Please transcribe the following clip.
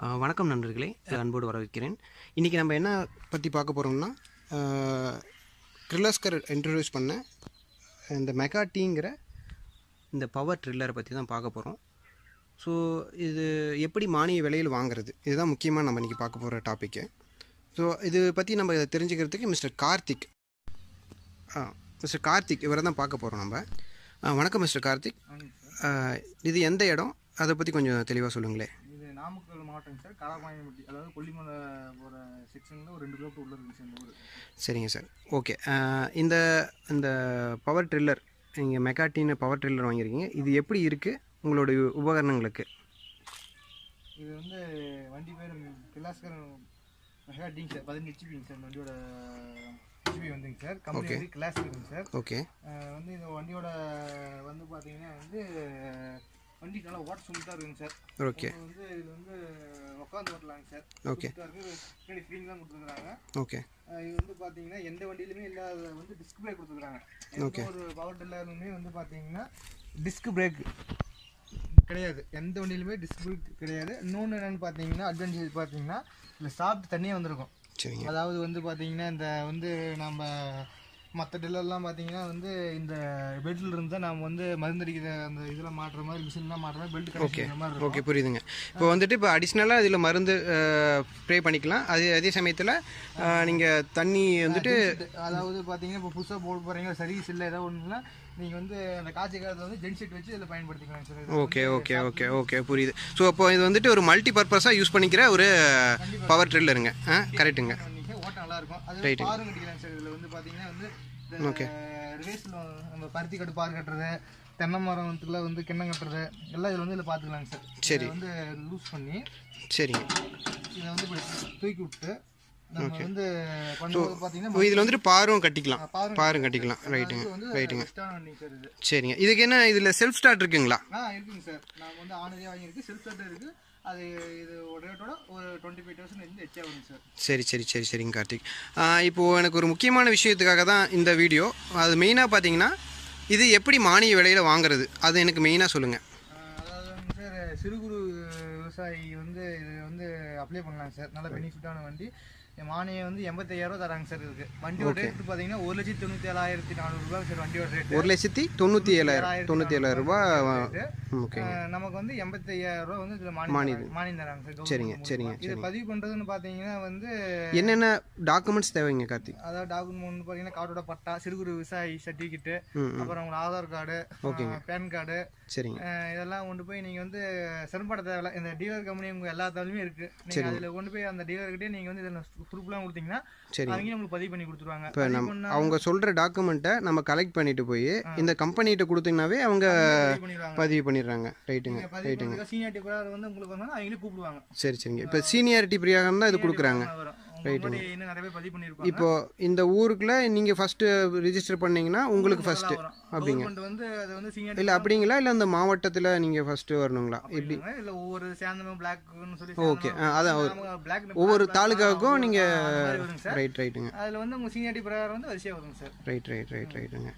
வணக்கம் நண்பர்களே. அன்போடு வரவேற்கிறேன். இன்றைக்கி நம்ம என்ன பற்றி பார்க்க போகிறோம்னா ட்ரில்லஸ்கர் இன்ட்ரடியூஸ் பண்ண இந்த மெகா டீங்கிற இந்த பவர் ட்ரில்லரை பற்றி தான் பார்க்க போகிறோம் ஸோ இது எப்படி மானிய விலையில் வாங்குறது? இதுதான் முக்கியமாக நம்ம இன்றைக்கி பார்க்க போகிற டாப்பிக்கு ஸோ இது பற்றி நம்ம இதை தெரிஞ்சுக்கிறதுக்கு மிஸ்டர் கார்த்திக். மிஸ்டர் கார்த்திக் இவரை தான் பார்க்க போகிறோம் நம்ம. வணக்கம் மிஸ்டர் கார்த்திக். இது எந்த இடம்? அதை பற்றி கொஞ்சம் தெளிவாக சொல்லுங்களேன். நாமக்கல் மாவட்டம் சார் காலாபாயம்பட்டி அதாவது கொல்லிமலை போகிற செக்ஷனில் ஒரு ரெண்டு கிலோமீட்டர் உள்ள இருக்குங்க சார் இந்த ஊர். சரிங்க சார். ஓகே. இந்த இந்த பவர் ட்ரில்லர் நீங்கள் மெக்காட்டின்னு பவர் ட்ரில்லர் வாங்கியிருக்கீங்க. இது எப்படி இருக்குது உங்களுடைய உபகரணங்களுக்கு. இது வந்து வண்டி பேர் கிலாஸ்கர் மெகா டிங் சார் பதினஞ்சு ஹெச்பிங்க சார் வண்டியோட ஹெச்பி வந்துங்க சார். கம்பெனி வந்து கிளாஸ்கருங்க சார். ஓகே. வந்து இந்த வண்டியோட வந்து பார்த்தீங்கன்னா வந்து வண்டி நல்லா ஓட்ட சுமத்தாக இருக்குங்க சார். ஓகே. வந்து இது வந்து உட்காந்து ஓட்டலாங்க சார். ஓகே. பின்னாடி ஸ்க்ரீன் தான் கொடுத்துருக்காங்க ஓகே. இது வந்து பாத்தீங்கன்னா எந்த வண்டியிலுமே இல்லாத வந்து டிஸ்க் பிரேக் கொடுத்துருக்காங்க எந்த ஒரு பவர் டில்லருமே வந்து பாத்தீங்கன்னா டிஸ்க் பிரேக் கிடையாது. எந்த வண்டியிலுமே டிஸ்க் பிரேக் கிடையாது. இன்னொன்று என்னன்னு பார்த்தீங்கன்னா அட்வான்டேஜ் பார்த்தீங்கன்னா இதில் சாப்பிட்டு தண்ணியே வந்திருக்கும். சரிங்க. அதாவது வந்து பார்த்தீங்கன்னா இந்த வந்து நம்ம மற்ற டில்லர்லாம் பார்த்தீங்கன்னா வந்து இந்த பெல்ட்ல இருந்து தான் நம்ம வந்து மருந்தடிக்கிற அந்த இதில் மாட்டுற மாதிரி மிஷின்லாம் மாட்டுற மாதிரி பெல்ட் கனெக்ஷன் மாதிரி ஓகே புரியுதுங்க. இப்போ வந்துட்டு இப்போ அடிஷ்னலாக இதில் மருந்து ப்ரே பண்ணிக்கலாம். அது அதே சமயத்தில் நீங்கள் தண்ணி வந்துட்டு அதாவது பார்த்தீங்கன்னா இப்போ புதுசாக போட போகிறீங்க சர்வீஸ் இல்லை ஏதாவது ஒன்றுனா நீங்கள் வந்து அந்த காய்ச்சி காலத்தில் வந்து ஜென்செட் வச்சு இதில் பயன்படுத்திக்கலாம் sir okay okay okay okay புரியுது. ஸோ அப்போ இது வந்துட்டு ஒரு மல்டி பர்பஸாக யூஸ் பண்ணிக்கிற ஒரு பவர் ட்ரில்லருங்க ஆ கரெக்டுங்க இருக்கும். அது கட்டிக்கலாம் சார். இதில் வந்து பார்த்தீங்கன்னா வந்து ரிவேஸில் நம்ம பருத்தி கட்டு பார் கட்டுறது தென்னை மரத்துக்குள்ள வந்து கிண்ணம் கட்டுறது எல்லாம் இதில் வந்து இதில் பார்த்துக்கலாங்க சார். சரி. வந்து லூஸ் பண்ணி சரிங்க இதை வந்து தூக்கி விட்டு வந்து இதில் வந்துட்டு பாரும் கட்டிக்கலாம். பாரும் கட்டிக்கலாம். ரைட்டுங்க ரைட்டுங்க சார் சரிங்க. இதுக்கு என்ன இதில் செல்ஃப் ஸ்டார்ட் இருக்குங்களா? ஆ இருக்குங்க சார். நான் வந்து ஆனதே வாங்கியிருக்கு. செல்ஃப் ஸ்டார்ட் இருக்குது அது இது ஒரு டுவெண்ட்டி ஃபைவ் தௌசண்ட் எச்சா சார் சரி சரி சரி சரிங்க கார்த்திக். இப்போது எனக்கு ஒரு முக்கியமான விஷயத்துக்காக தான் இந்த வீடியோ. அது மெயினாக பார்த்தீங்கன்னா இது எப்படி மானிய விலையில் வாங்குறது? அது எனக்கு மெயினாக சொல்லுங்கள் அதாவது வந்து சார் சிறு குறு விவசாயி வந்து இது வந்து அப்ளை பண்ணலாம் சார் நல்ல பெனிஃபிட்டான வண்டி. மானியம் வந்து எண்பத்தையாயிரம் தராங்க சார் இதுக்கு. வண்டியோட ரேட் பார்த்தீங்கன்னா ஒரு லட்சத்தி தொண்ணூற்றி ஏழாயிரத்தி நானூறுரூபா சார் வண்டியோட ரேட் ஒரு லட்சத்தி தொண்ணூற்றி ஏழாயிரம் தொண்ணூற்றி ஏழாயிரம் ரூபா ஓகே. நமக்கு வந்து எண்பத்தையாயிரம் ரூபா வந்து இதில் மானியம் மானியம். தராங்க சார் சரிங்க. சரிங்க இது பதிவு பண்ணுறதுன்னு பார்த்தீங்கன்னா வந்து என்னென்ன டாக்குமெண்ட்ஸ் தேவைங்க கார்த்திக்? அதாவது டாக்குமெண்ட் பார்த்தீங்கன்னா கார்டோட பட்டா சிறு குறு விவசாயி சர்டிஃபிகேட்டு அப்புறம் உங்களோட ஆதார் கார்டு பேன் கார்டு சரிங்க. இதெல்லாம் கொண்டு போய் நீங்கள் வந்து சிரமப்பட தேவையில்ல இந்த டீலர் கம்பெனி உங்கள் எல்லா தகவலுமே இருக்குது நீங்கள் அதில் கொண்டு போய் அந்த டீலர்கிட்டே நீங்கள் வந்து இதில் ப்ரூஃப்லாம் கொடுத்தீங்கன்னா சரிங்க அவங்க உங்களுக்கு பதிவு பண்ணி கொடுத்துருவாங்க. இப்போ நம்ம அவங்க சொல்கிற டாக்குமெண்ட்டை நம்ம கலெக்ட் பண்ணிட்டு போய் இந்த கம்பெனிகிட்ட கொடுத்தீங்கன்னாவே அவங்க பதிவு பண்ணிடுறாங்க. ரைட்டுங்க பண்ணுறதுக்கு சீனியாரிட்டி பிரகாரம் வந்து உங்களுக்கு வந்தாலும் அவங்களே கூப்பிடுவாங்க. சரி சரிங்க. இப்போ சீனியாரிட்டி பிரகாரம் தான் இது கொடுக்குறாங்க. உங்க இப்போ இந்த ஊருக்குள்ள நீங்கள் ஃபஸ்ட்டு ரிஜிஸ்டர் பண்ணீங்கன்னா உங்களுக்கு வரும். அப்படிங்க. கவர்மெண்ட் வந்து அது வந்து சீனியாரிட்டி இல்லை அப்படிங்களா? இல்லை அந்த மாவட்டத்தில் நீங்கள் ஃபஸ்ட்டு வரணுங்களா? எப்படி? இல்லை ஒவ்வொரு ஓகே அதான் ஒவ்வொரு தாலுகாவுக்கும் சார். ரைட் ரைட்டுங்க அதில் வந்து உங்கள் சீனியாரிட்டி பிரகாரம் வந்து வரிசையாக வருங்க சார். ரைட் ரைட் ரைட் ரைட்டுங்க